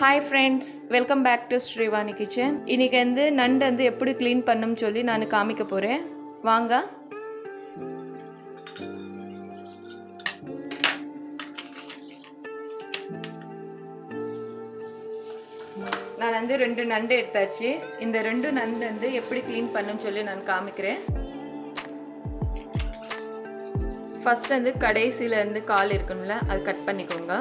Hi friends welcome back to Srivani kitchen இன்றைக்கி வந்து நண்டு வந்து எப்படி க்ளீன் பண்ணும்னு சொல்லி நான் காமிக்க போகிறேன் வாங்க. நான் வந்து ரெண்டு நண்டு எடுத்தாச்சு. இந்த ரெண்டு நண்டு வந்து எப்படி க்ளீன் பண்ணும் சொல்லி நான் காமிக்கிறேன். ஃபஸ்ட்டு வந்து கடைசியில் வந்து கால் இருக்கணும்ல அது கட் பண்ணிக்கோங்க.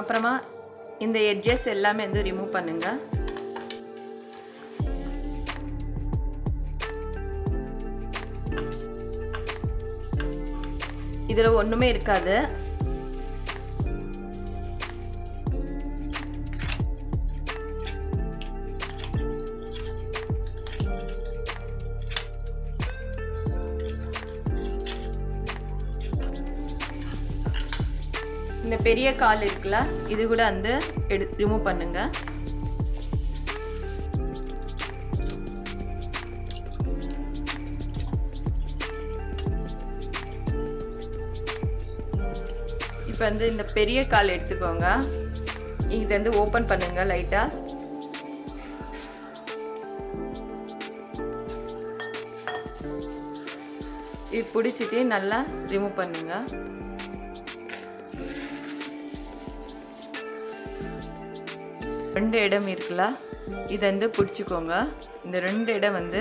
அப்புறமா இந்த எட்ஜஸ் எல்லாமே வந்து ரிமூவ் பண்ணுங்கள் இதில் ஒன்றுமே இருக்காது. பெரிய கால் இருக்குல்ல இது கூட வந்து எடு ரிமூவ் பண்ணுங்க. இப்போ வந்து இந்த பெரிய கால் எடுத்துக்கோங்க. இது வந்து ஓப்பன் பண்ணுங்க லைட்டாக இது பிடிச்சிட்டு நல்லா ரிமூவ் பண்ணுங்க. ரெண்டு இடம் இருக்குல்ல? இதை வந்து பிடிச்சிக்கோங்க. இந்த ரெண்டு இடம் வந்து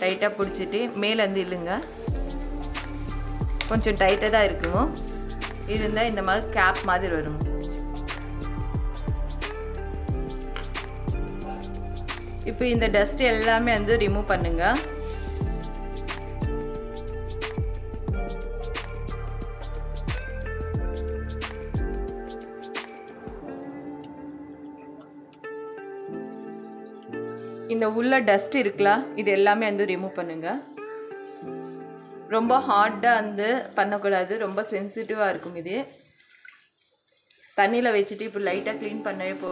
டைட்டாக பிடிச்சிட்டு மேலேருந்து இல்லைங்க கொஞ்சம் டைட்டாக தான் இருக்கும் இருந்தால் இந்த மாதிரி கேப் மாதிரி வரும். இப்போ இந்த டஸ்ட் எல்லாமே வந்து ரிமூவ் பண்ணுங்கள் இந்த உள்ள டஸ்ட் இருக்குல்ல இது எல்லாமே வந்து ரிமூவ் பண்ணுங்கள் ரொம்ப ஹார்டாக வந்து பண்ணக்கூடாது ரொம்ப சென்சிட்டிவாக இருக்கும் இது. தண்ணியில் வச்சுட்டு இப்போ லைட்டாக க்ளீன் பண்ணவே போ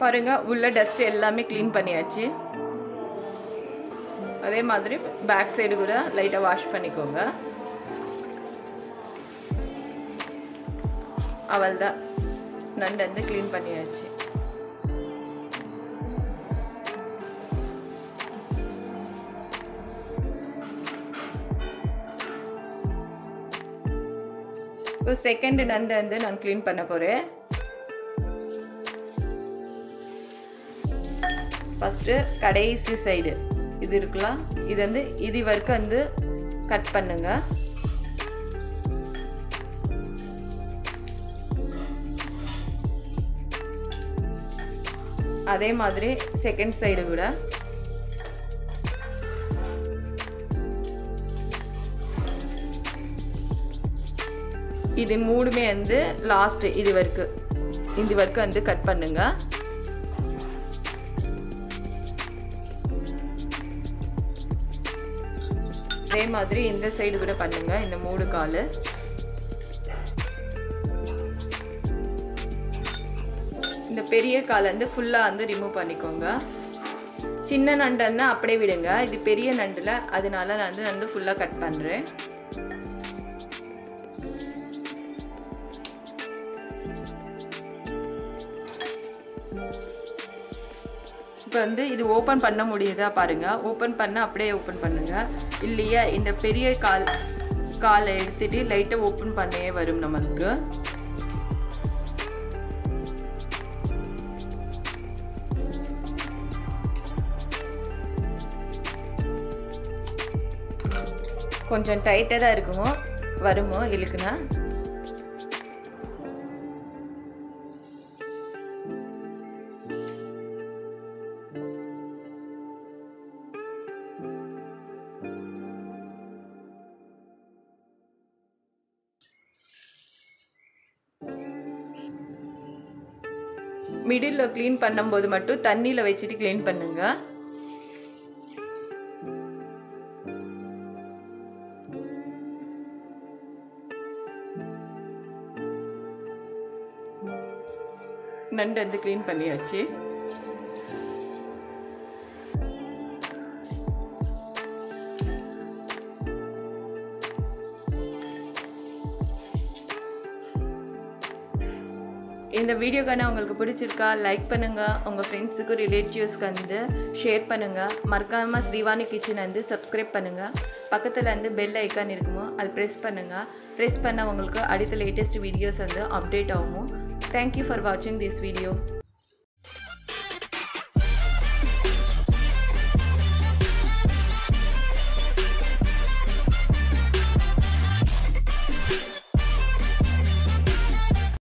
பாருங்க உள்ள டஸ்ட் எல்லாமே க்ளீன் பண்ணியாச்சு. அதே மாதிரி பேக் சைடு கூட லைட்டாக வாஷ் பண்ணிக்கோங்க. அவள் தான் நண்டு வந்து க்ளீன் பண்ணியாச்சு. இப்போ செகண்ட் நண்டு வந்து நான் க்ளீன் பண்ண போகிறேன் ஃபஸ்ட்டு கடைசி சைடு இது இருக்கலாம். இது வந்து இது வரைக்கும் வந்து கட் பண்ணுங்க. அதே மாதிரி செகண்ட் சைடு கூட. இது மூணுமே வந்து லாஸ்ட் இது வரைக்கும். இது வரைக்கும் வந்து கட் பண்ணுங்கள் அதே மாதிரி இந்த சைடு கூட பண்ணுங்க இந்த மூடு கால். இந்த பெரிய காலை வந்து ஃபுல்லாக வந்து ரிமூவ் பண்ணிக்கோங்க. சின்ன நண்டுன்னா அப்படியே விடுங்க. இது பெரிய நண்டில் அதனால நான் வந்து நண்டு ஃபுல்லாக கட் பண்ணுறேன் இப்போ வந்து இது ஓப்பன் பண்ண முடியுதா பாருங்கள் ஓப்பன் பண்ண அப்படியே ஓப்பன் பண்ணுங்கள் இல்லையா இந்த பெரிய கால் காலை எடுத்துகிட்டு லைட்டாக ஓப்பன் பண்ணே வரும் நம்மளுக்கு. கொஞ்சம் டைட்டாக தான் இருக்குமோ? வருமோ இழுக்குன்னா மிடில் க்ளீன் பண்ணும்போது மட்டும் தண்ணியில் வச்சுட்டு க்ளீன் பண்ணுங்கள் நண்டு வந்து க்ளீன் பண்ணியாச்சு. இந்த வீடியோக்கான உங்களுக்கு பிடிச்சிருக்கா லைக் பண்ணுங்கள் உங்கள் ஃப்ரெண்ட்ஸுக்கு ரிலேட்டிவ்ஸ்க்கு வந்து ஷேர் பண்ணுங்கள் மறக்காமல் ஸ்ரீவாணி கிச்சன் வந்து சப்ஸ்கிரைப் பண்ணுங்கள் பக்கத்தில் வந்து பெல் ஐக்கான் இருக்குமோ அது ப்ரெஸ் பண்ணுங்கள் ப்ரெஸ் பண்ணால் உங்களுக்கு அடுத்த லேட்டஸ்ட் வீடியோஸ் வந்து அப்டேட் ஆகும். தேங்க்யூ ஃபார் வாட்சிங் திஸ் வீடியோ